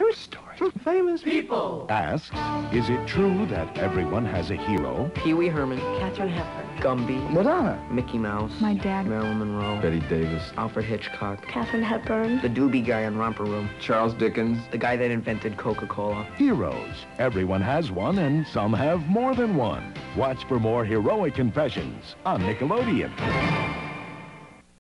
True story. Famous people. Asks, is it true that everyone has a hero? Pee Wee Herman, Katharine Hepburn, Gumby, Madonna. Mickey Mouse, My dad. Marilyn Monroe, Bette Davis. Alfred Hitchcock, Katharine Hepburn. the Do-Bee guy on Romper Room, Charles Dickens. the guy that invented Coca-Cola. Heroes. Everyone has one, and some have more than one. Watch for more heroic confessions on Nickelodeon.